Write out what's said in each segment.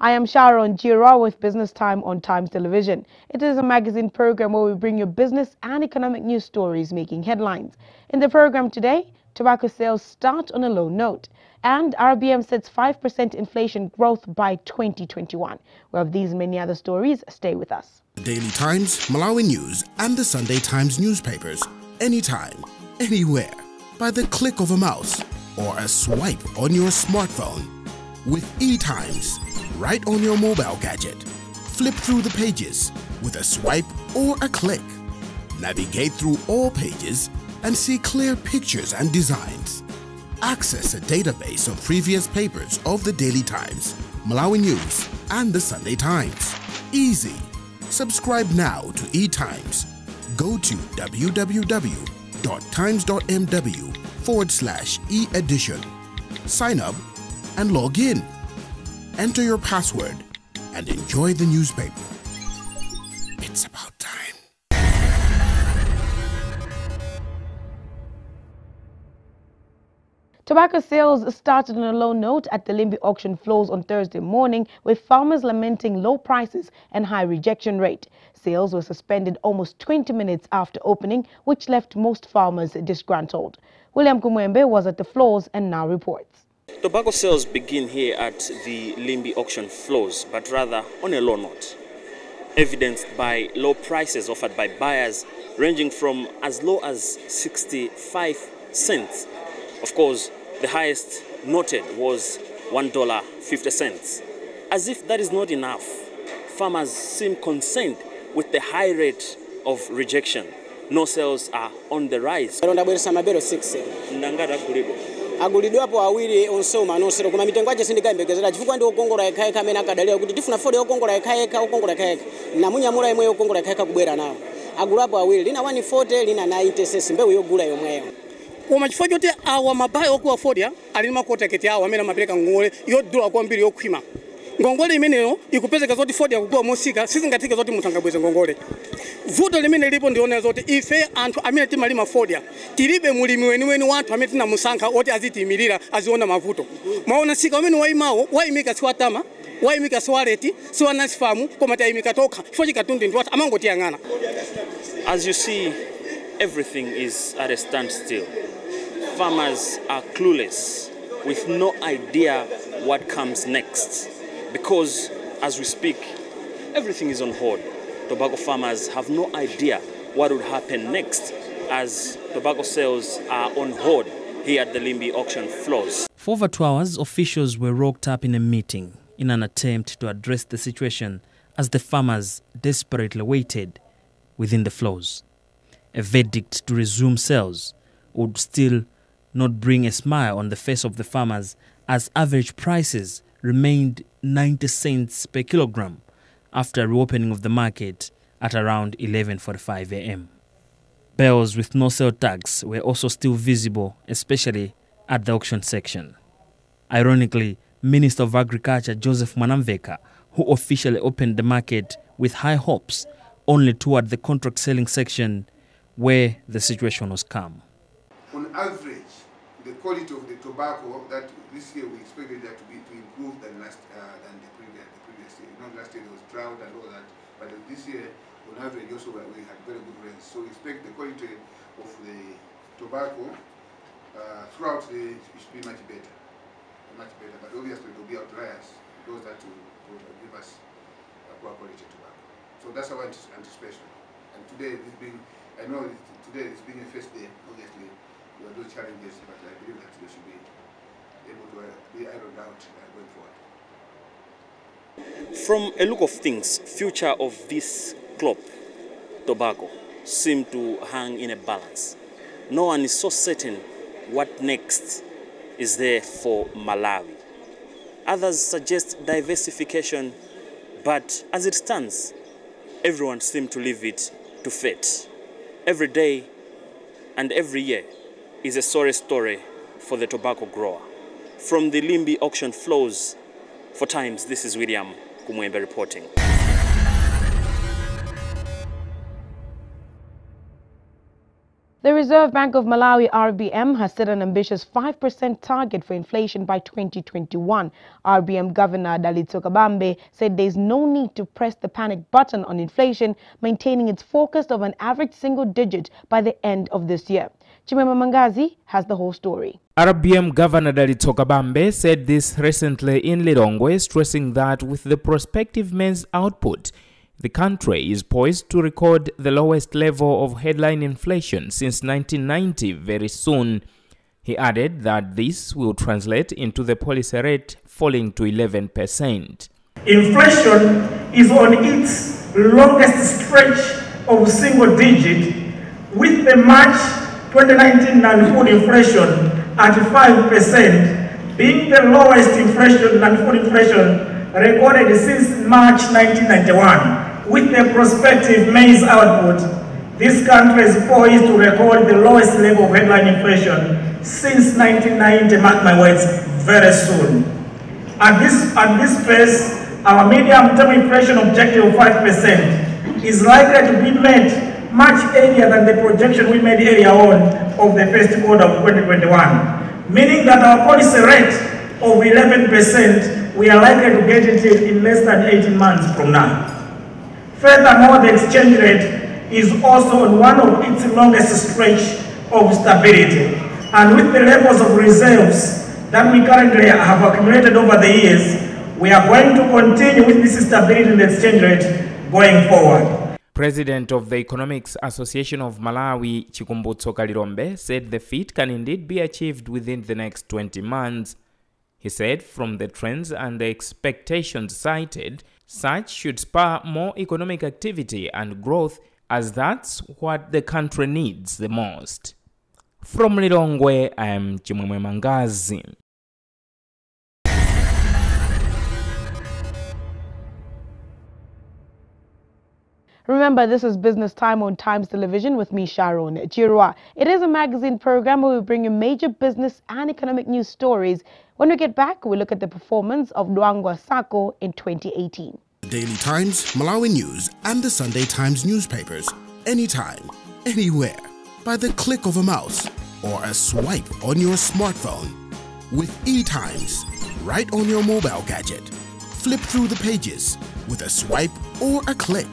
I am Sharon Chirwa with Business Time on Times Television. It is a magazine program where we bring you business and economic news stories making headlines. In the program today, tobacco sales start on a low note and RBM sets 5% inflation growth by 2021. We have these many other stories. Stay with us. Daily Times, Malawi News, and the Sunday Times newspapers. Anytime, anywhere, by the click of a mouse or a swipe on your smartphone. With eTimes, right on your mobile gadget. Flip through the pages with a swipe or a click. Navigate through all pages and see clear pictures and designs. Access a database of previous papers of the Daily Times, Malawi News, and the Sunday Times. Easy. Subscribe now to eTimes. Go to www.times.mw forward slash e-edition. Sign up and log in. Enter your password and enjoy the newspaper. It's about time. Tobacco sales started on a low note at the Limbe auction floors on Thursday morning, with farmers lamenting low prices and high rejection rate. Sales were suspended almost 20 minutes after opening, which left most farmers disgruntled. William Kumwembe was at the floors and now reports. Tobacco sales begin here at the Limbi auction floors, but rather on a low note, evidenced by low prices offered by buyers ranging from as low as 65 cents. Of course, the highest noted was $1.50. As if that is not enough, farmers seem concerned with the high rate of rejection. No sales are on the rise. Alonda bweresa mabelo 6 Ndangati agulidwa. agulidwapo awiri onsewu anosero koma mitengo yace sindikayembekezera chifukwa ndi okongola yekhayekha amene akadalira kuti tifuna fodi okongola yekhayekha okongola munya namunyamula imwe okongola yekhayekha kubwera nawo agulapo awiri. Lina 140 lina 90 sesi. Mbewu yogula yomweyo koma chifukwa choti awa mabayi okuwa fodi ali makota makoteketi awo amene amapereka ng'ole yodula kwambiri yokhwima ngongole imeneyo ikupezeka zoti fodya kuguwa mosika sizingathike zoti mutangabweze ngongole vuto limene lipo ndionera zoti ife anthu amene timalima fodya tilibe mulimi weniweni wathu amene tinamusankha oti azitiyimirira aziona mavuto mwaona sika umene wayimawo wayimika siwatama wayimika siwaleti siwanasifamu koma tayimika tokha chifukwa chikatundu ndi wathu amangotiyang'ana As you see, everything is at a standstill. Farmers are clueless with no idea what comes next. Because as we speak, everything is on hold. Tobacco farmers have no idea what would happen next as tobacco sales are on hold here at the Limbe auction floors. For over two hours, officials were rocked up in a meeting in an attempt to address the situation as the farmers desperately waited within the floors. A verdict to resume sales would still not bring a smile on the face of the farmers as average prices remained 90 cents per kilogram after reopening of the market at around 11:45 a.m. Bells with no sale tags were also still visible, especially at the auction section. Ironically, Minister of Agriculture Joseph Manamveka, who officially opened the market with high hopes, only toward the contract selling section where the situation was calm. on average, quality of the tobacco that this year we expected that to be to improve than last uh, than the previous the previous year. Not last year there was drought and all that, but this year on average also we had very good rains. So we expect the quality of the tobacco uh, throughout the year should be much better, much better. But obviously there will be outliers, those that will, will give us uh, poor quality tobacco. So that's our antici- anticipation. And today this being, I know it- today is being a first day, obviously there are those challenges, but I believe that we should be able to uh, be ironed out going forward. From a look of things, future of this club, tobacco, seem to hang in a balance. No one is so certain what next is there for Malawi. Others suggest diversification, but as it stands, everyone seems to leave it to fate. Every day and every year is a sorry story for the tobacco grower. From the Limbe auction floors, for Times, this is William Kumwembe reporting. The Reserve Bank of Malawi, RBM, has set an ambitious 5% target for inflation by 2021. RBM Governor Dalitso Kabambe said there is no need to press the panic button on inflation, maintaining its focus of an average single digit by the end of this year. Chimwemwe Mangazi has the whole story. RBM Governor Dalitso Kabambe said this recently in Lilongwe, stressing that with the prospective maize output, the country is poised to record the lowest level of headline inflation since 1990 very soon. He added that this will translate into the policy rate falling to 11%. Inflation is on its longest stretch of single digit, with the March 2019 non-food inflation at 5% being the lowest inflation non-food inflation recorded since March 1991 with the prospective maize output, this country is poised to record the lowest level of headline inflation since 1990, mark my words, very soon. At this, at this pace, our medium-term inflation objective of 5% is likely to be met much earlier than the projection we made earlier on of the first quarter of 2021, meaning that our policy rate of 11%, we are likely to get it in less than 18 months from now. Furthermore, the exchange rate is also on one of its longest stretch of stability. And with the levels of reserves that we currently have accumulated over the years, we are going to continue with this stability in the exchange rate going forward. President of the Economics Association of Malawi, Chikumbutso Kalirombe, said the feat can indeed be achieved within the next 20 months. He said from the trends and the expectations cited, such should spur more economic activity and growth as that's what the country needs the most. From Lilongwe, I am Chimwemwe Mangazi. Remember, this is Business Time on Times Television with me, Sharon Chirwa. It is a magazine program where we bring you major business and economic news stories. When we get back, we look at the performance of Luangwa Sacco in 2018. Daily Times, Malawi News, and the Sunday Times newspapers, anytime, anywhere, by the click of a mouse or a swipe on your smartphone. With eTimes, right on your mobile gadget. Flip through the pages with a swipe or a click.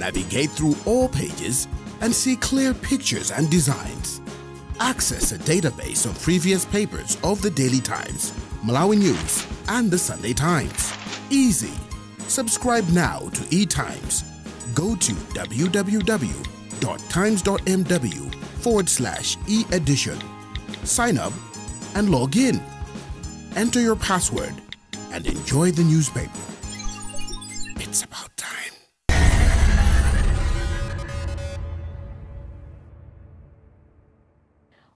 Navigate through all pages and see clear pictures and designs. Access a database of previous papers of the Daily Times, Malawi News, and the Sunday Times. Easy. Subscribe now to eTimes. Go to www.times.mw forward slash e-edition. Sign up and log in. Enter your password and enjoy the newspaper.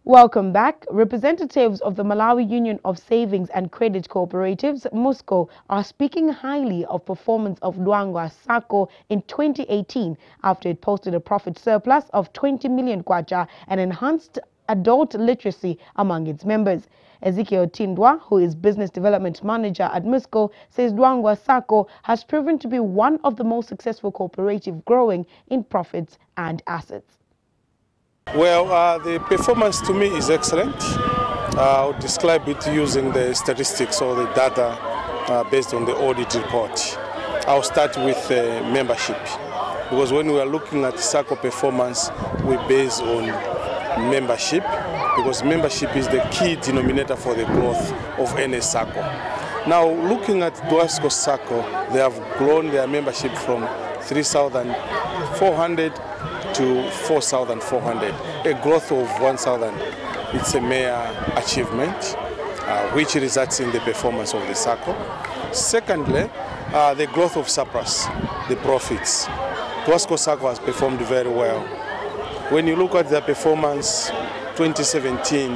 Welcome back. Representatives of the Malawi Union of Savings and Credit Cooperatives, MUSCCO, are speaking highly of performance of Luangwa Sacco in 2018 after it posted a profit surplus of 20 million kwacha and enhanced adult literacy among its members. Ezekiel Tindwa, who is Business Development Manager at MUSCCO, says Luangwa Sacco has proven to be one of the most successful cooperative growing in profits and assets. Well, uh, the performance to me is excellent. Uh, I'll describe it using the statistics or the data uh, based on the audit report. I'll start with uh, membership because when we are looking at SACCO performance, we base on membership because membership is the key denominator for the growth of any SACCO. Now, looking at Dwasco SACCO, they have grown their membership from 3,400 to 4,400, a growth of 1,000. It's a mere achievement, uh, which results in the performance of the SACCO. Secondly, uh, the growth of surplus, the profits. Dwasco SACCO has performed very well. When you look at their performance, 2017,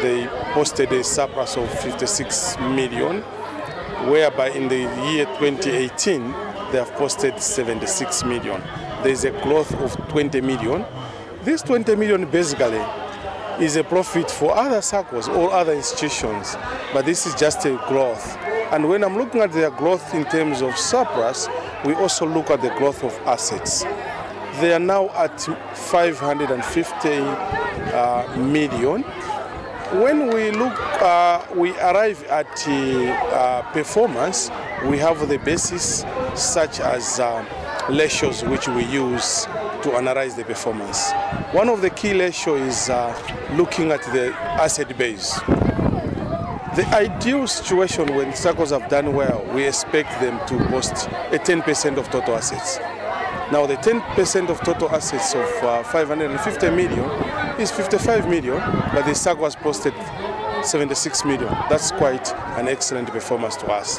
they posted a surplus of 56 million, whereby in the year 2018, they have posted 76 million there is a growth of 20 million. This 20 million basically is a profit for other circles or other institutions, but this is just a growth. And when I'm looking at their growth in terms of surplus, we also look at the growth of assets. They are now at 550 uh, million. When we look, uh, we arrive at uh, performance, we have the basis such as uh, ratios which we use to analyze the performance. One of the key ratios is uh, looking at the asset base. The ideal situation when circles have done well, we expect them to post a 10% of total assets. Now the 10% of total assets of uh, 550 million is 55 million, but the circle has posted 76 million. That's quite an excellent performance to us.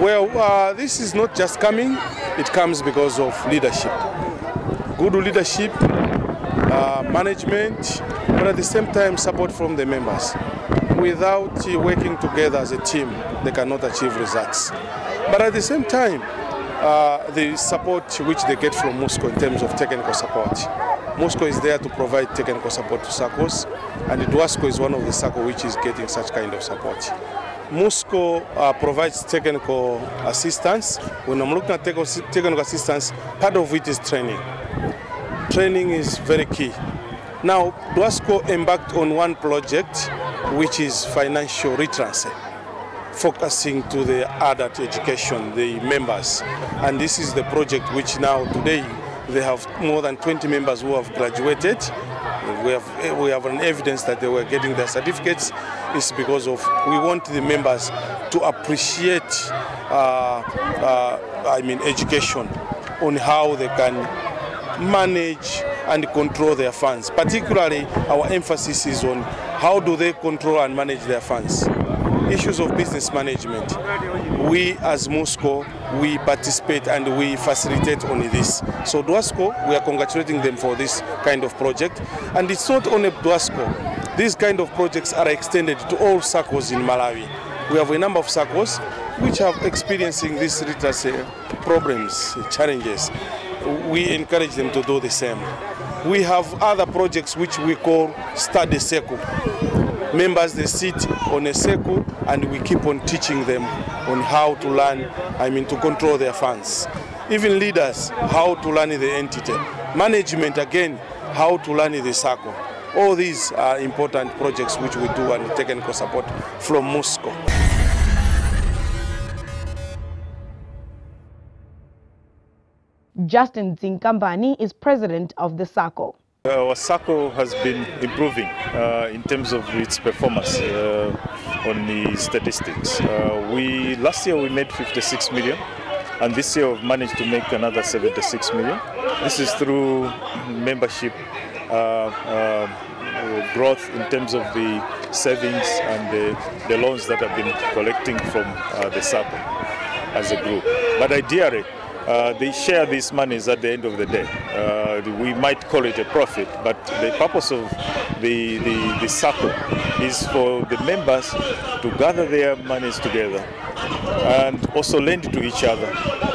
Well, uh, this is not just coming, it comes because of leadership. Good leadership, uh, management, but at the same time support from the members. Without working together as a team, they cannot achieve results. But at the same time, uh, the support which they get from MUSCCO in terms of technical support. MUSCCO is there to provide technical support to SACCOs, and Duasco is one of the SACCO which is getting such kind of support. MUSCCO uh, provides technical assistance. When I'm looking at technical assistance, part of it is training. Training is very key. Now, Duasco embarked on one project which is financial retransfer focusing to the adult education, the members. And this is the project which now today they have more than 20 members who have graduated. We have, we have an evidence that they were getting their certificates. It's because of we want the members to appreciate, uh, uh, I mean, education on how they can manage and control their funds. Particularly, our emphasis is on how do they control and manage their funds issues of business management. We as MUSCCO, we participate and we facilitate on this. So Duasco, we are congratulating them for this kind of project. And it's not only Duasco. These kind of projects are extended to all circles in Malawi. We have a number of circles which are experiencing these literacy problems, challenges. We encourage them to do the same. We have other projects which we call study circle members they sit on a circle and we keep on teaching them on how to learn, I mean to control their funds. Even leaders, how to learn the entity. Management again, how to learn the circle. All these are important projects which we do and technical support from MUSCCO. Justin Zinkambani is president of the SACCO. Our SACCO has been improving uh, in terms of its performance uh, on the statistics. Uh, we Last year we made 56 million and this year we've managed to make another 76 million. This is through membership uh, uh, growth in terms of the savings and the, the, loans that have been collecting from uh, the SACCO as a group. But ideally, uh, they share these monies at the end of the day. Uh, we might call it a profit, but the purpose of the, the, the SACCO is for the members to gather their monies together and also lend to each other.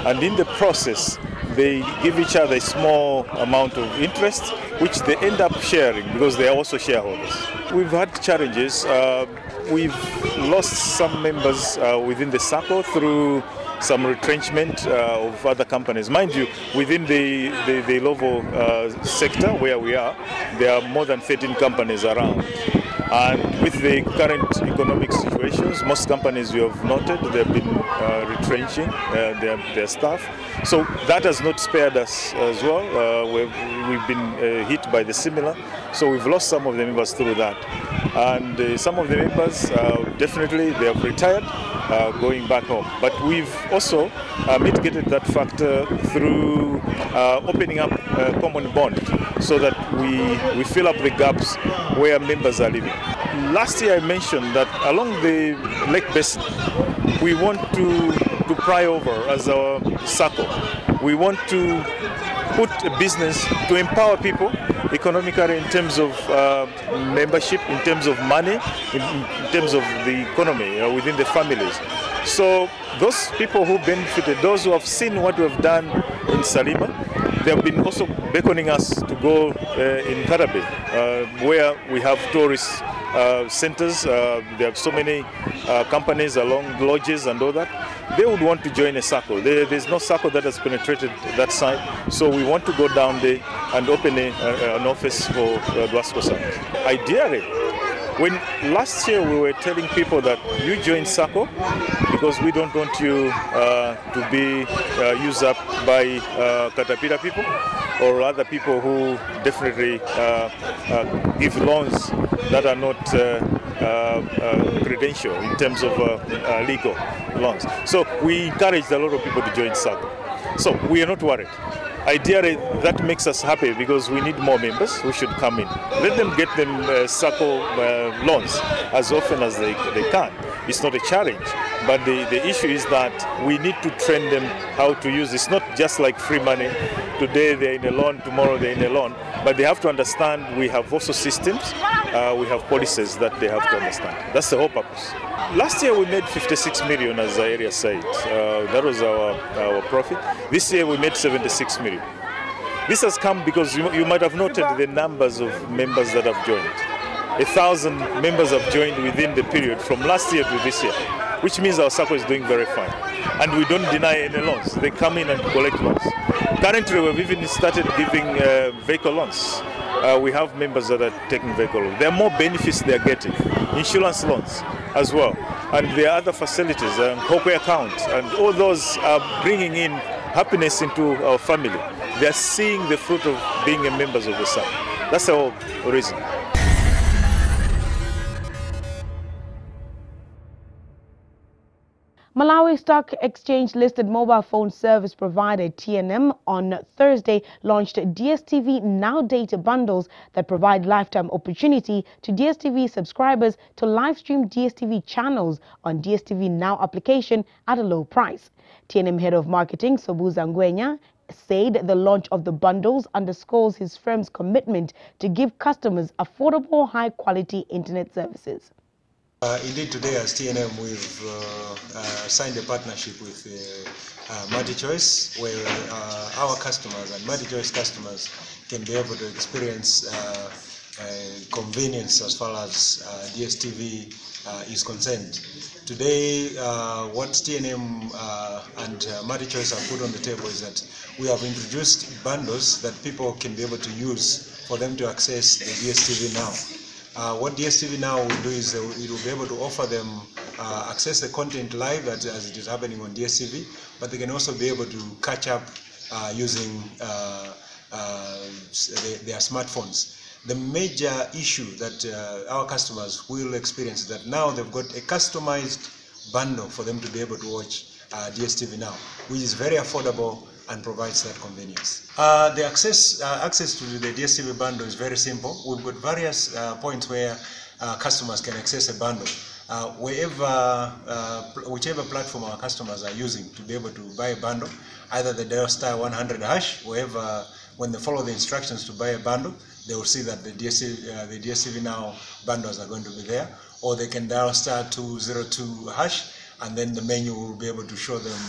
And in the process, they give each other a small amount of interest, which they end up sharing because they are also shareholders. We've had challenges. Uh, we've lost some members uh, within the SACCO through some retrenchment uh, of other companies. Mind you, within the, the, the Illovo uh, sector where we are, there are more than 13 companies around. And with the current economic situations, most companies we have noted they've been uh, retrenching uh, their, their staff. So that has not spared us as well. Uh, we've, we've been uh, hit by the similar. So we've lost some of the members through that. And uh, some of the members, uh, definitely, they have retired, Uh, going back home. But we've also uh, mitigated that factor through uh, opening up a common bond so that we, we fill up the gaps where members are living. Last year I mentioned that along the Lake Basin, we want to, to pry over as our SACCO. We want to put a business to empower people economically in terms of uh, membership, in terms of money, in, in terms of the economy within the families. So those people who benefited, those who have seen what we have done in Salima, they have been also beckoning us to go uh, in Karabe, uh, where we have tourist uh, centers. Uh, there are so many companies along lodges and all that. They would want to join a circle. There, there's no circle that has penetrated that side, so we want to go down there and open a, a, an office for uh, Dwasco. Ideally, when last year we were telling people that you join SACCO because we don't want you uh, to be uh, used up by uh, katapila people or other people who definitely uh, uh, give loans that are not uh, credential in terms of legal loans. So we encouraged a lot of people to join SACCO. So we are not worried. Ideally, that makes us happy because we need more members who should come in. Let them get them uh, SACCO uh, loans as often as they, they can. It's not a challenge, but the, the issue is that we need to train them how to use. It's not just like free money. Today they're in a loan, tomorrow they're in a loan, but they have to understand we have also systems, uh, we have policies that they have to understand. That's the whole purpose. Last year we made 56 million, as the said. Uh, that was our, our profit. This year we made 76 million. This has come because you, you might have noted the numbers of members that have joined. A thousand members have joined within the period from last year to this year, which means our circle is doing very fine. And we don't deny any loans. They come in and collect loans. Currently, we've even started giving uh, vehicle loans. Uh, we have members that are taking vehicle loans. There are more benefits they are getting. Insurance loans, as well. And there are other facilities, um, Hokwe account, and all those are bringing in happiness into our family. They are seeing the fruit of being a members of the SAP. That's whole reason. Malawi Stock Exchange listed mobile phone service provider TNM on Thursday launched DSTV Now data bundles that provide lifetime opportunity to DSTV subscribers to live stream DSTV channels on DSTV Now application at a low price. TNM head of marketing Sobuza Ngwenya said the launch of the bundles underscores his firm's commitment to give customers affordable, high-quality internet services. Uh, indeed, today as TNM, we've uh, uh, signed a partnership with uh, uh, MultiChoice, where uh, our customers and MultiChoice customers can be able to experience convenience as far as DSTV is concerned. Today, what TNM and MultiChoice have put on the table is that we have introduced bundles that people can be able to use for them to access the DSTV now. Uh, what DSTV now will do is uh, it will be able to offer them uh, access the content live as, as it is happening on DSTV, but they can also be able to catch up uh, using uh, uh, their, smartphones. The major issue that our customers will experience is that now they've got a customized bundle for them to be able to watch DSTV now, which is very affordable and provides that convenience. Uh, the access, uh, access to the DSTV bundle is very simple. We've got various uh, points where uh, customers can access a bundle. Uh, wherever, uh, whichever platform our customers are using to be able to buy a bundle, either the dial star 100 hash, wherever, when they follow the instructions to buy a bundle, they will see that the DSTV, the Now bundles are going to be there, or they can dial star 202 hash, and then the menu will be able to show them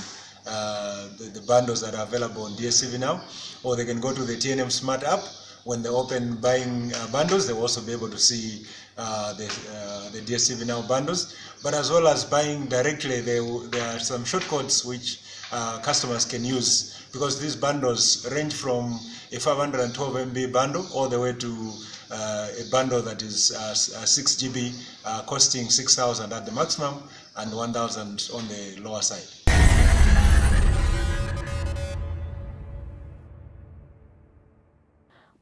uh, the, the, bundles that are available on DSTV now, or they can go to the TNM Smart app. When they open buying uh, bundles, they'll also be able to see uh, the, uh, the now bundles. But as well as buying directly, there, there are some shortcuts which uh, customers can use because these bundles range from a 512 MB bundle all the way to a bundle that is uh, 6 GB costing 6,000 at the maximum and 1,000 on the lower side.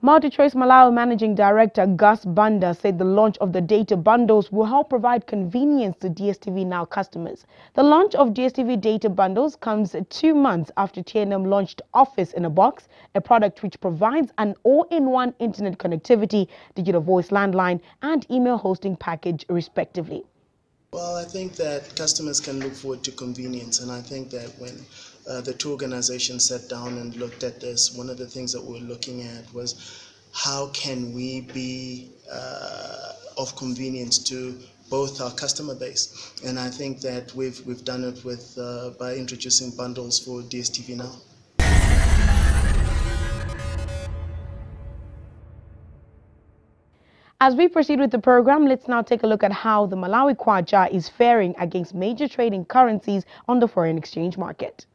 MultiChoice Malawi Managing Director Gus Banda said the launch of the data bundles will help provide convenience to DSTV Now customers. The launch of DSTV data bundles comes two months after TNM launched Office in a Box, a product which provides an all-in-one internet connectivity, digital voice landline, and email hosting package respectively. Well, I think that customers can look forward to convenience, and I think that when uh, the two organizations sat down and looked at this, one of the things that we are looking at was how can we be uh, of convenience to both our customer base, and I think that we've we've done it with uh, by introducing bundles for DSTV now. As we proceed with the program, let's now take a look at how the Malawi Kwacha is faring against major trading currencies on the foreign exchange market.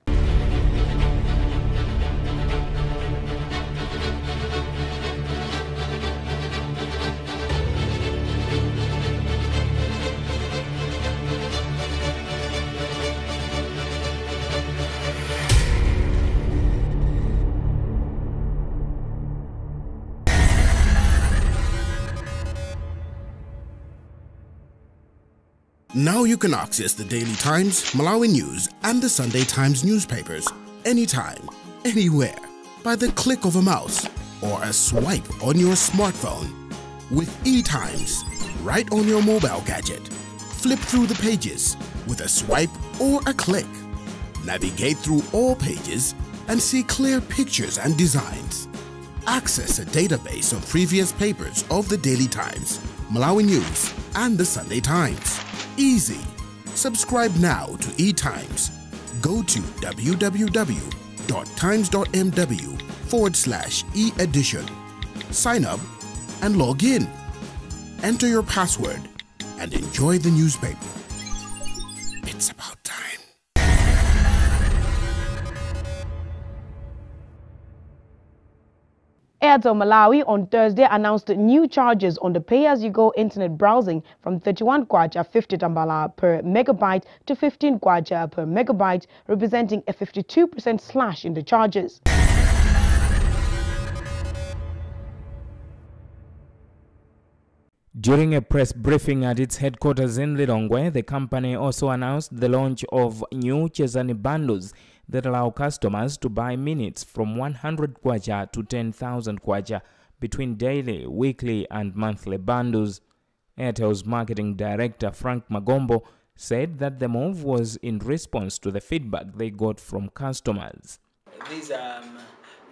Now you can access the Daily Times, Malawi News, and the Sunday Times newspapers anytime, anywhere, by the click of a mouse or a swipe on your smartphone. With eTimes, right on your mobile gadget. Flip through the pages with a swipe or a click. Navigate through all pages and see clear pictures and designs. Access a database of previous papers of the Daily Times, Malawi News, and the Sunday Times. Easy. Subscribe now to eTimes. Go to www.times.mw forward slash e-edition. Sign up and log in. Enter your password and enjoy the newspaper. Airtel Malawi on Thursday announced new charges on the pay-as-you-go internet browsing from 31 kwacha 50 tambala per megabyte to 15 kwacha per megabyte, representing a 52% slash in the charges. During a press briefing at its headquarters in Lilongwe, the company also announced the launch of new Chezani bundles that allow customers to buy minutes from 100 kwacha to 10,000 kwacha between daily, weekly, and monthly bundles. Airtel's marketing director Frank Magombo said that the move was in response to the feedback they got from customers. These are um,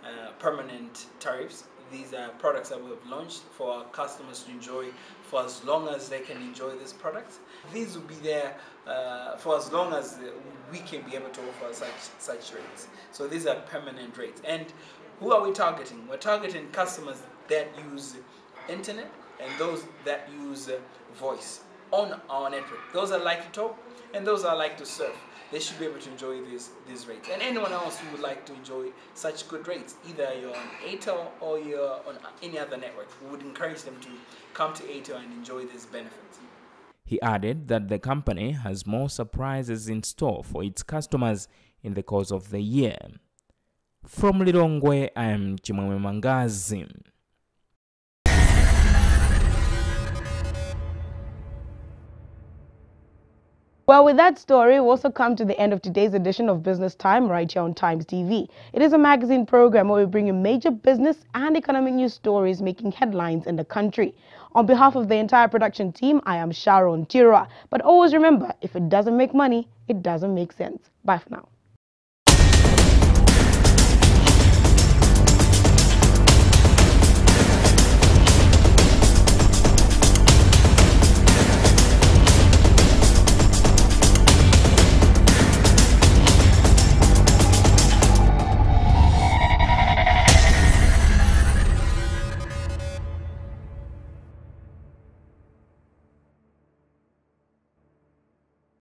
uh, permanent tariffs. These are products that we've launched for our customers to enjoy for as long as they can enjoy these products. These will be there uh, for as long as we can be able to offer such such rates. So these are permanent rates. And who are we targeting? We're targeting customers that use internet and those that use uh, voice on our network. Those that like to talk and those that like to surf. They should be able to enjoy these these rates. And anyone else who would like to enjoy such good rates, either you're on Airtel or you're on any other network, we would encourage them to come to Airtel and enjoy these benefits. He added that the company has more surprises in store for its customers in the course of the year. From Lilongwe, I am Chimwemwe Mangazi. Well, with that story, we also come to the end of today's edition of Business Time right here on Times TV. It is a magazine program where we bring you major business and economic news stories making headlines in the country. On behalf of the entire production team, I am Sharon Chirwa. But always remember, if it doesn't make money, it doesn't make sense. Bye for now.